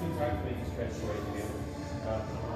Two for to stretch away again.